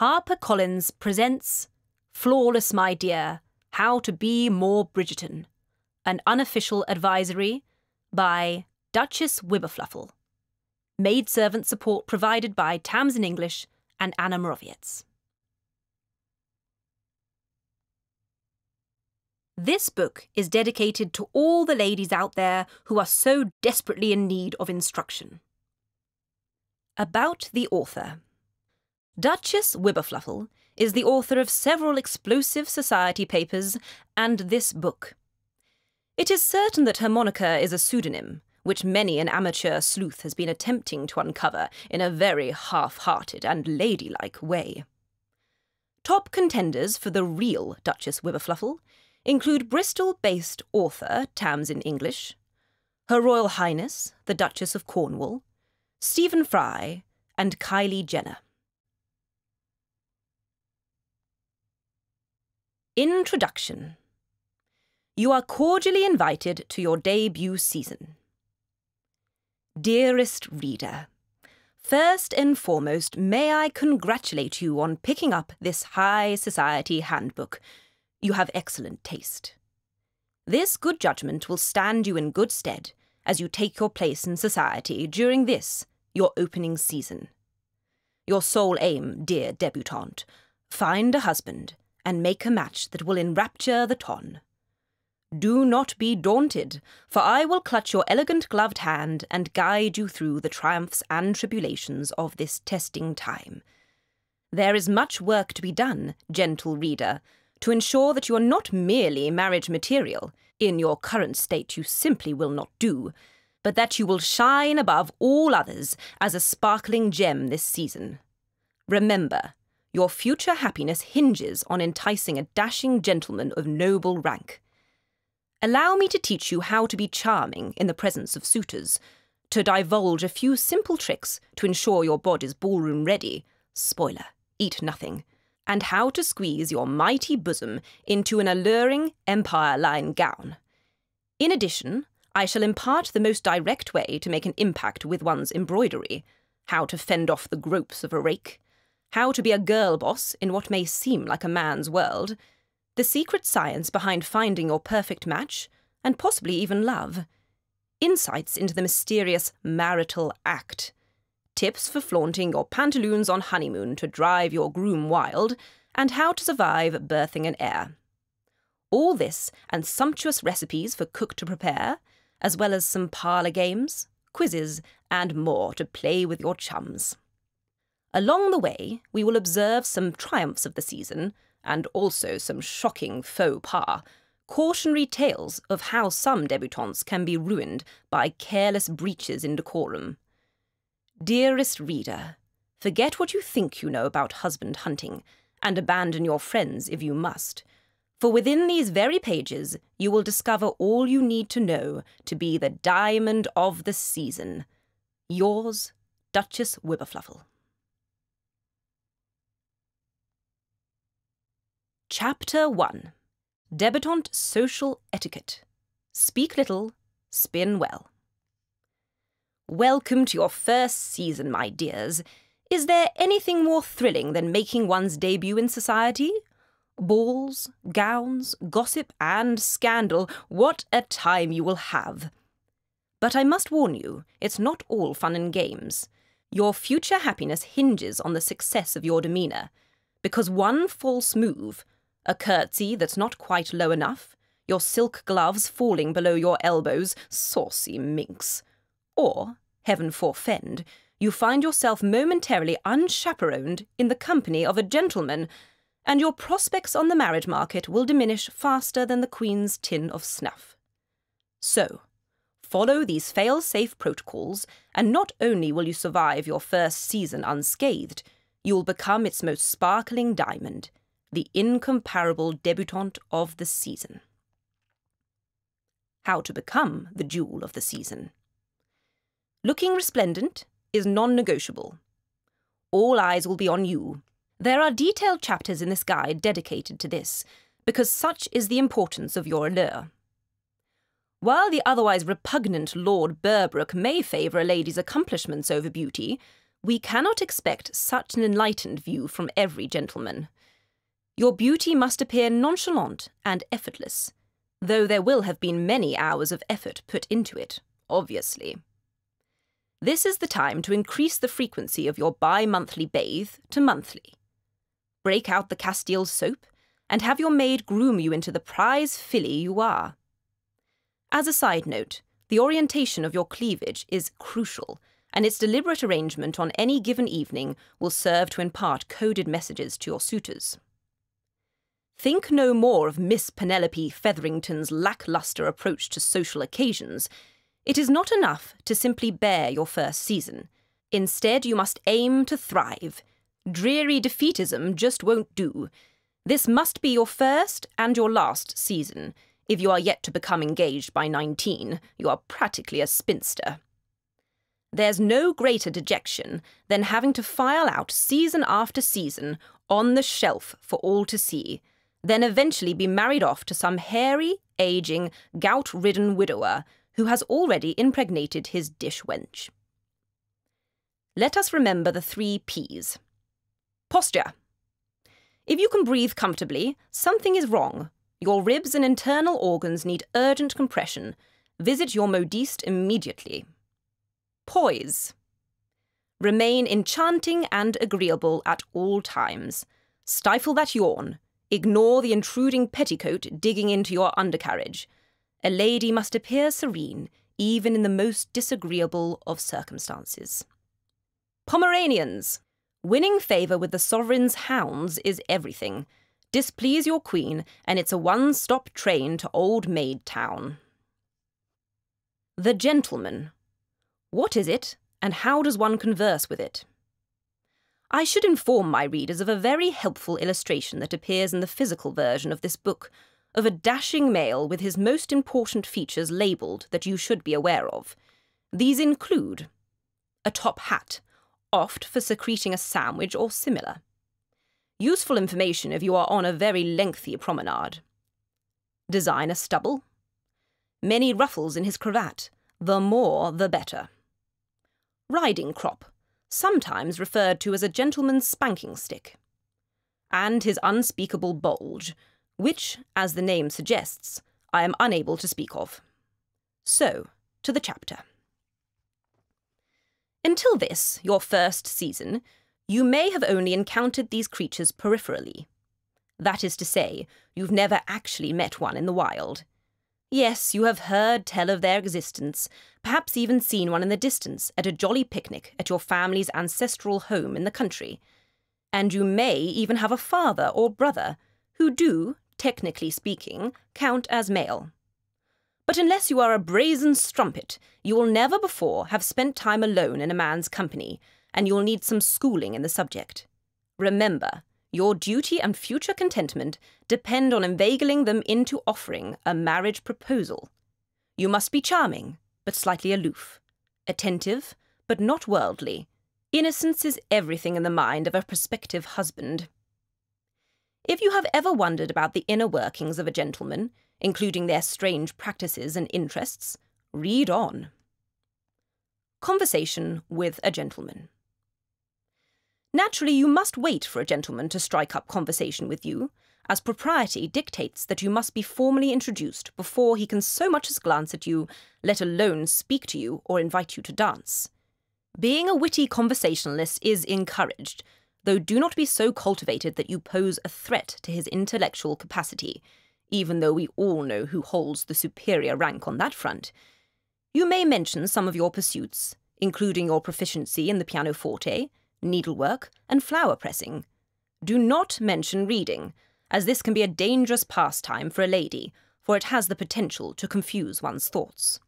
HarperCollins presents Flawless My Dear How to Be More Bridgerton, an unofficial advisory by Duchess Wibberfluffle. Maidservant support provided by Tamsin English and Anna Mrowiec. This book is dedicated to all the ladies out there who are so desperately in need of instruction. About the author. Duchess Wibberfluffle is the author of several explosive society papers and this book. It is certain that her moniker is a pseudonym, which many an amateur sleuth has been attempting to uncover in a very half-hearted and ladylike way. Top contenders for the real Duchess Wibberfluffle include Bristol-based author Tamsin English, Her Royal Highness, the Duchess of Cornwall, Stephen Fry, and Kylie Jenner. Introduction You are cordially invited to your debut season. Dearest reader, First and foremost, may I congratulate you on picking up this high society handbook. You have excellent taste. This good judgment will stand you in good stead as you take your place in society during this, your opening season. Your sole aim, dear debutante, find a husband and make a match that will enrapture the ton. Do not be daunted, for I will clutch your elegant gloved hand and guide you through the triumphs and tribulations of this testing time. There is much work to be done, gentle reader, to ensure that you are not merely marriage material, in your current state you simply will not do, but that you will shine above all others as a sparkling gem this season. Remember, your future happiness hinges on enticing a dashing gentleman of noble rank. Allow me to teach you how to be charming in the presence of suitors, to divulge a few simple tricks to ensure your body's ballroom ready, spoiler, eat nothing, and how to squeeze your mighty bosom into an alluring empire line gown. In addition, I shall impart the most direct way to make an impact with one's embroidery, how to fend off the gropes of a rake, how to be a girl boss in what may seem like a man's world, the secret science behind finding your perfect match, and possibly even love, insights into the mysterious marital act, tips for flaunting your pantaloons on honeymoon to drive your groom wild, and how to survive birthing an heir. All this and sumptuous recipes for cook to prepare, as well as some parlour games, quizzes, and more to play with your chums. Along the way, we will observe some triumphs of the season, and also some shocking faux pas, cautionary tales of how some debutantes can be ruined by careless breaches in decorum. Dearest reader, forget what you think you know about husband hunting, and abandon your friends if you must, for within these very pages you will discover all you need to know to be the diamond of the season. Yours, Duchess Wibberfluffle. Chapter 1 Debutante Social Etiquette Speak little, spin well. Welcome to your first season, my dears. Is there anything more thrilling than making one's debut in society? Balls, gowns, gossip, and scandal, what a time you will have. But I must warn you, it's not all fun and games. Your future happiness hinges on the success of your demeanour, because one false move, a curtsy that's not quite low enough, your silk gloves falling below your elbows, saucy minx. Or, heaven forfend, you find yourself momentarily unchaperoned in the company of a gentleman, and your prospects on the marriage market will diminish faster than the Queen's tin of snuff. So, follow these fail-safe protocols, and not only will you survive your first season unscathed, you will become its most sparkling diamond – the incomparable debutante of the season. How to become the jewel of the season. Looking resplendent is non-negotiable. All eyes will be on you. There are detailed chapters in this guide dedicated to this, because such is the importance of your allure. While the otherwise repugnant Lord Berbrooke may favour a lady's accomplishments over beauty, We cannot expect such an enlightened view from every gentleman. Your beauty must appear nonchalant and effortless, though there will have been many hours of effort put into it, obviously. This is the time to increase the frequency of your bi monthly bathe to monthly. Break out the Castile soap and have your maid groom you into the prize filly you are. As a side note, the orientation of your cleavage is crucial, and its deliberate arrangement on any given evening will serve to impart coded messages to your suitors. Think no more of Miss Penelope Featherington's lacklustre approach to social occasions it is not enough to simply bear your first season. Instead, you must aim to thrive. Dreary defeatism just won't do. This must be your first and your last season. If you are yet to become engaged by 19, you are practically a spinster. There's no greater dejection than having to file out season after season on the shelf for all to see, then eventually be married off to some hairy, aging, gout ridden widower who has already impregnated his dish wench. Let us remember the three P's. Posture. If you can breathe comfortably, something is wrong. Your ribs and internal organs need urgent compression. Visit your modiste immediately. Poise. Remain enchanting and agreeable at all times. Stifle that yawn. Ignore the intruding petticoat digging into your undercarriage. A lady must appear serene, even in the most disagreeable of circumstances. Pomeranians! Winning favour with the sovereign's hounds is everything. Displease your queen, and it's a one stop train to Old Maid Town. The Gentleman. What is it, and how does one converse with it? I should inform my readers of a very helpful illustration that appears in the physical version of this book, of a dashing male with his most important features labelled that you should be aware of. These include a top hat, oft for secreting a sandwich or similar. Useful information if you are on a very lengthy promenade. Designer stubble. Many ruffles in his cravat, the more the better. Riding crop, sometimes referred to as a gentleman's spanking stick. And his unspeakable bulge, which, as the name suggests, I am unable to speak of. So, to the chapter. Until this, your first season, you may have only encountered these creatures peripherally. That is to say, you've never actually met one in the wild. Yes, you have heard tell of their existence, perhaps even seen one in the distance at a jolly picnic at your family's ancestral home in the country. And you may even have a father or brother who do, technically speaking, count as male. But unless you are a brazen strumpet, you will never before have spent time alone in a man's company, and you'll need some schooling in the subject. Remember, your duty and future contentment depend on inveigling them into offering a marriage proposal. You must be charming, but slightly aloof, attentive, but not worldly. Innocence is everything in the mind of a prospective husband. If you have ever wondered about the inner workings of a gentleman, including their strange practices and interests, read on. Conversation with a gentleman. Naturally, you must wait for a gentleman to strike up conversation with you, as propriety dictates that you must be formally introduced before he can so much as glance at you, let alone speak to you or invite you to dance. Being a witty conversationalist is encouraged, though do not be so cultivated that you pose a threat to his intellectual capacity, even though we all know who holds the superior rank on that front. You may mention some of your pursuits, including your proficiency in the pianoforte, needlework, and flower pressing. Do not mention reading, as this can be a dangerous pastime for a lady, for it has the potential to confuse one's thoughts.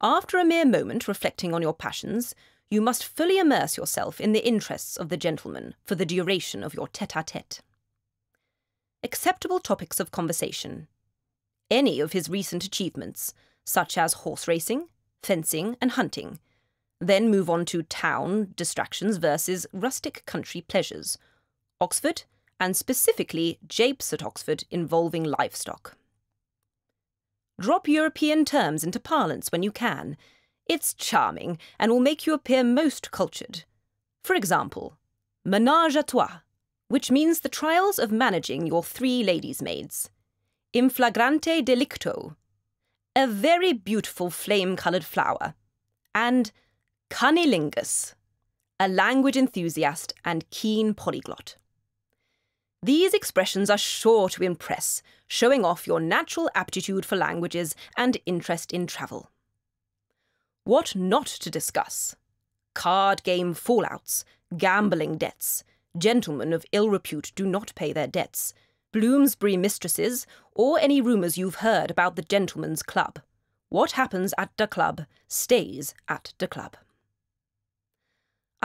After a mere moment reflecting on your passions, you must fully immerse yourself in the interests of the gentleman for the duration of your tete a tete. Acceptable topics of conversation. Any of his recent achievements, such as horse racing, fencing, and hunting. Then move on to town distractions versus rustic country pleasures. Oxford, and specifically japes at Oxford involving livestock. Drop European terms into parlance when you can It's charming and will make you appear most cultured. For example, menage à trois, which means the trials of managing your three ladies' maids. In flagrante delicto, a very beautiful flame coloured flower. And cunnilingus, a language enthusiast and keen polyglot. These expressions are sure to impress, showing off your natural aptitude for languages and interest in travel. What not to discuss? Card game fallouts, gambling debts, gentlemen of ill repute do not pay their debts, Bloomsbury mistresses, or any rumours you've heard about the gentlemen's club. What happens at the club stays at the club.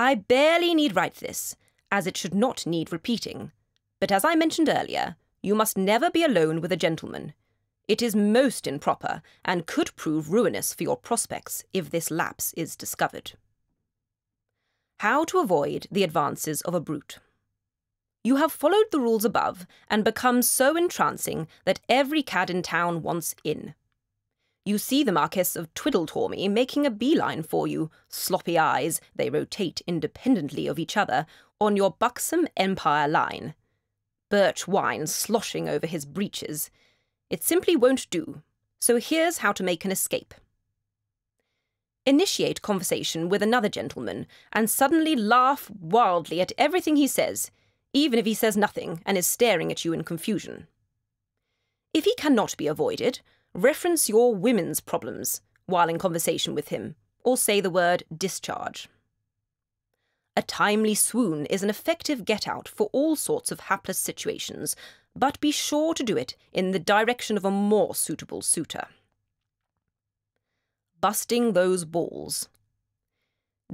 I barely need write this, as it should not need repeating. But as I mentioned earlier, you must never be alone with a gentleman. It is most improper, and could prove ruinous for your prospects if this lapse is discovered. How to avoid the advances of a brute. You have followed the rules above and become so entrancing that every cad in town wants in. You see the Marquess of Twiddletormy making a beeline for you, sloppy eyes, they rotate independently of each other, on your buxom Empire line. Birch wine sloshing over his breeches. It simply won't do, so here's how to make an escape. Initiate conversation with another gentleman and suddenly laugh wildly at everything he says, even if he says nothing and is staring at you in confusion. If he cannot be avoided, reference your women's problems while in conversation with him, or say the word discharge. A timely swoon is an effective get out for all sorts of hapless situations, but be sure to do it in the direction of a more suitable suitor busting those balls.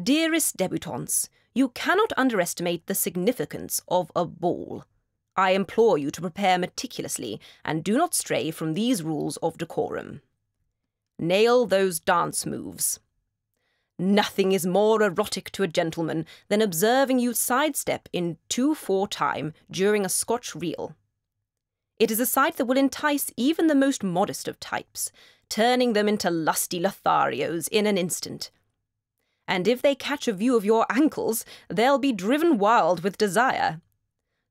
Dearest debutantes, you cannot underestimate the significance of a ball. I implore you to prepare meticulously and do not stray from these rules of decorum. Nail those dance moves. Nothing is more erotic to a gentleman than observing you sidestep in 2-4 time during a Scotch reel. It is a sight that will entice even the most modest of types, turning them into lusty Lotharios in an instant. And if they catch a view of your ankles, they'll be driven wild with desire.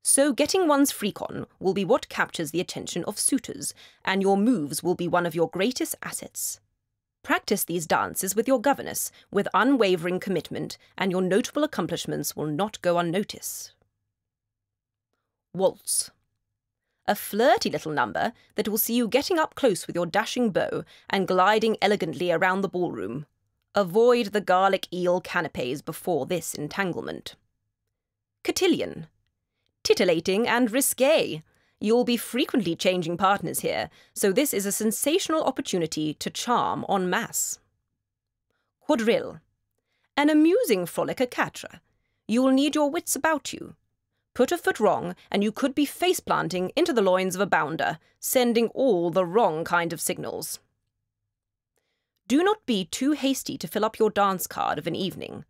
So getting one's freak on will be what captures the attention of suitors, and your moves will be one of your greatest assets. Practice these dances with your governess with unwavering commitment, and your notable accomplishments will not go unnoticed. Waltz a flirty little number that will see you getting up close with your dashing beau and gliding elegantly around the ballroom. Avoid the garlic eel canapes before this entanglement. Cotillion. Titillating and risque. You'll be frequently changing partners here, so this is a sensational opportunity to charm en masse. Quadrille. An amusing frolic à quatre. You will need your wits about you, Put a foot wrong, and you could be face planting into the loins of a bounder, sending all the wrong kind of signals. Do not be too hasty to fill up your dance card of an evening.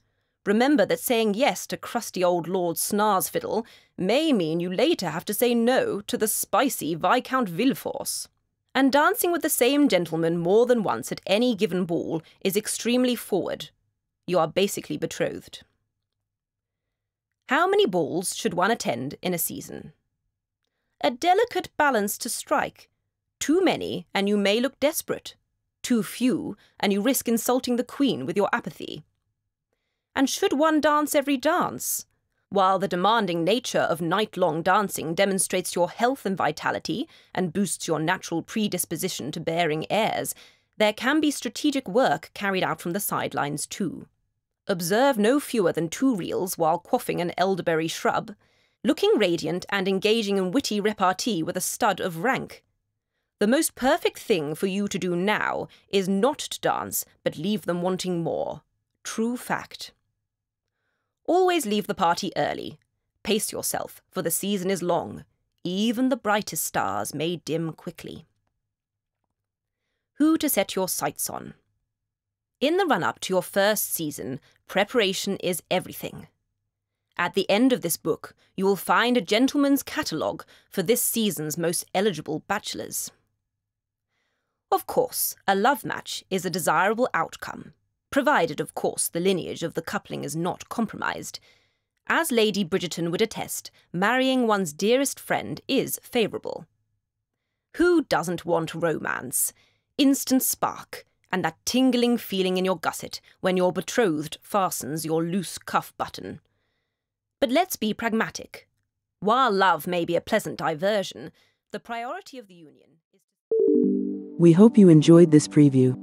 Remember that saying yes to crusty old Lord Snarsfiddle may mean you later have to say no to the spicy Viscount Villefort. And dancing with the same gentleman more than once at any given ball is extremely forward. You are basically betrothed. How many balls should one attend in a season? A delicate balance to strike. Too many, and you may look desperate. Too few, and you risk insulting the Queen with your apathy. And should one dance every dance? While the demanding nature of night long dancing demonstrates your health and vitality and boosts your natural predisposition to bearing heirs, there can be strategic work carried out from the sidelines too observe no fewer than two reels while quaffing an elderberry shrub, looking radiant and engaging in witty repartee with a stud of rank. The most perfect thing for you to do now is not to dance, but leave them wanting more. True fact. Always leave the party early. Pace yourself, for the season is long. Even the brightest stars may dim quickly. Who to set your sights on. In the run up to your first season, preparation is everything. At the end of this book, you will find a gentleman's catalogue for this season's most eligible bachelors. Of course, a love match is a desirable outcome. Provided, of course, the lineage of the coupling is not compromised. As Lady Bridgerton would attest, marrying one's dearest friend is favourable. Who doesn't want romance? Instant spark, and that tingling feeling in your gusset when your betrothed fastens your loose cuff button. But let's be pragmatic. While love may be a pleasant diversion, the priority of the union is. We hope you enjoyed this preview.